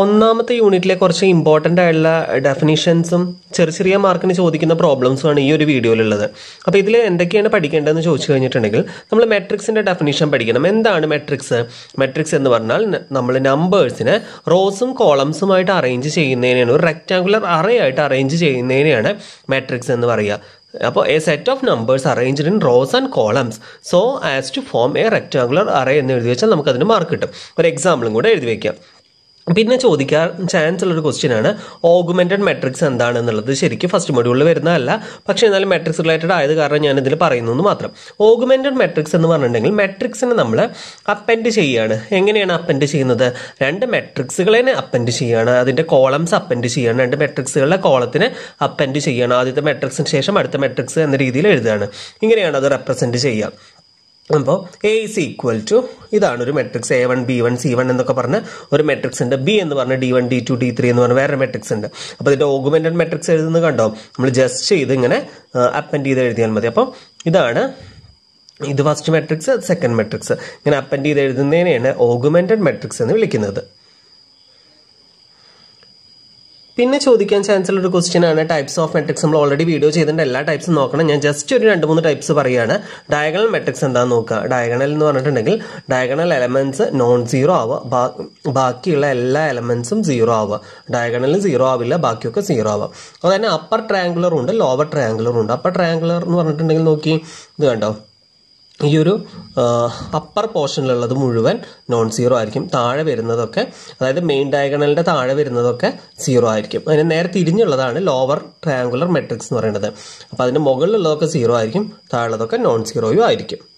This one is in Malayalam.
ഒന്നാമത്തെ യൂണിറ്റിലെ കുറച്ച് ഇമ്പോർട്ടന്റ് ആയിട്ടുള്ള ഡെഫിനിഷൻസും ചെറിയ ചെറിയ മാർക്കിന് ചോദിക്കുന്ന പ്രോബ്ലംസും ആണ് ഈ ഒരു വീഡിയോയിലുള്ളത് അപ്പോൾ ഇതിൽ എന്തൊക്കെയാണ് പഠിക്കേണ്ടതെന്ന് ചോദിച്ചു കഴിഞ്ഞിട്ടുണ്ടെങ്കിൽ നമ്മൾ മെട്രിക്സിന്റെ ഡെഫിനിഷൻ പഠിക്കണം. എന്താണ് മെട്രിക്സ് മെട്രിക്സ് എന്ന് പറഞ്ഞാൽ നമ്മൾ നമ്പേഴ്സിനെ റോസും കോളംസുമായിട്ട് അറേഞ്ച് ചെയ്യുന്നതിനാണ് ഒരു റെക്റ്റാങ്കുലർ അറേ ആയിട്ട് അറേഞ്ച് ചെയ്യുന്നതിനെയാണ് മെട്രിക്സ് എന്ന് പറയുക. അപ്പോൾ a set of numbers arranged in rows and columns so as to form a rectangular array എന്ന് എഴുതി വെച്ചാൽ നമുക്കതിന് മാർക്ക് കിട്ടും. ഒരു എക്സാമ്പിളും കൂടെ എഴുതി വയ്ക്കാം പിന്നെ ചോദിക്കാൻ ചാൻസ് ഉള്ളൊരു ക്വസ്റ്റ്യൻ ആണ്. ഓഗുമെന്റഡ് മെട്രിക്സ് എന്താണെന്നുള്ളത് ശരിക്കും ഫസ്റ്റ് മൊഡ്യൂളിൽ വരുന്നതല്ല. പക്ഷേ എന്നാലും മെട്രിക്സ് റിലേറ്റഡ് ആയത് കാരണം ഞാൻ ഇതിൽ പറയുന്നു എന്ന് മാത്രം. ഓഗുമെന്റഡ് മെട്രിക്സ് എന്ന് പറഞ്ഞിട്ടുണ്ടെങ്കിൽ മെട്രിക്സിനെ നമ്മൾ അപ്പെൻഡ് ചെയ്യുകയാണ് എങ്ങനെയാണ് അപ്പെൻഡ് ചെയ്യുന്നത്? രണ്ട് മെട്രിക്സുകളെ അപ്പെൻഡ് ചെയ്യുകയാണ് അതിന്റെ കോളംസ് അപ്പെൻഡ് ചെയ്യുകയാണ് രണ്ട് മെട്രിക്സുകളുടെ കോളത്തിന് അപ്പെൻഡ് ചെയ്യുകയാണ് ആദ്യത്തെ മെട്രിക്സിന് ശേഷം അടുത്ത മെട്രിക്സ് എന്ന രീതിയിൽ എഴുതുകയാണ് ഇങ്ങനെയാണ് അത് റെപ്രസെന്റ് ചെയ്യുക. അപ്പോൾ എ ഇസ് ഈക്വൽ ടു ഇതാണ് ഒരു matrix A one B one C one എന്നൊക്കെ പറഞ്ഞ ഒരു മെട്രിക്സ് ഉണ്ട്. ബി എന്ന് പറഞ്ഞ D one D two D three എന്ന് പറഞ്ഞ വേറെ മെട്രിക്സ് ഉണ്ട്. അപ്പോൾ ഇതിന്റെ ഓഗുമെന്റഡ് മെട്രിക്സ് എഴുതുന്നത് കണ്ടോ? നമ്മൾ ജസ്റ്റ് ചെയ്ത് ഇങ്ങനെ അപ്പൻഡ് ചെയ്ത് എഴുതിയാൽ മതി. അപ്പം ഇതാണ് ഇത് ഫസ്റ്റ് മെട്രിക്സ് സെക്കൻഡ് മെട്രിക്സ് ഇങ്ങനെ അപ്പൻഡ് ചെയ്ത് എഴുതുന്നതിനെയാണ് ഓഗുമെന്റഡ് മെട്രിക്സ് എന്ന് വിളിക്കുന്നത്. പിന്നെ ചോദിക്കാൻ ചാൻസ് ഉള്ള ഒരു ക്വസ്റ്റ്യൻ ആണ്. ടൈപ്സ് ഓഫ് മെട്രിക്സ് നമ്മൾ ഓൾറെഡി വീഡിയോ ചെയ്തിട്ടുണ്ട്. എല്ലാ ടൈപ്സും നോക്കണം. ഞാൻ ജസ്റ്റ് ഒരു രണ്ട് മൂന്ന് ടൈപ്സ് പറയുകയാണ് ഡയഗണൽ മെട്രിക്സ് എന്താണെന്ന് നോക്കുക. ഡയഗണൽ എന്ന് പറഞ്ഞിട്ടുണ്ടെങ്കിൽ ഡയഗണൽ എലമെന്റ്സ് നോൺ സീറോ ആവുക ബാക്കിയുള്ള എല്ലാ എലമെന്റ്സും സീറോ ആവുക. ഡയഗണലിൽ സീറോ ആവില്ല ബാക്കിയൊക്കെ സീറോ ആവുക. അതുതന്നെ അപ്പർ ട്രയാങ്കുലർ ഉണ്ട് ലോവർ ട്രയാങ്കുലർ ഉണ്ട്. അപ്പർ ട്രയാങ്കുലർ എന്ന് പറഞ്ഞിട്ടുണ്ടെങ്കിൽ നോക്കി ഇത് കണ്ടോ? ഈ ഒരു അപ്പർ പോർഷനിലുള്ളത് മുഴുവൻ നോൺ സീറോ ആയിരിക്കും. താഴെ വരുന്നതൊക്കെ അതായത് മെയിൻ ഡയഗണലിന്റെ താഴെ വരുന്നതൊക്കെ സീറോ ആയിരിക്കും. അതിന് നേരെ തിരിഞ്ഞുള്ളതാണ് ലോവർ ട്രയാങ്കുലർ മെട്രിക്സ് എന്ന് പറയുന്നത്. അപ്പോൾ അതിന്റെ മുകളിലുള്ളതൊക്കെ സീറോ ആയിരിക്കും താഴെയുള്ളതൊക്കെ നോൺ സീറോയും ആയിരിക്കും.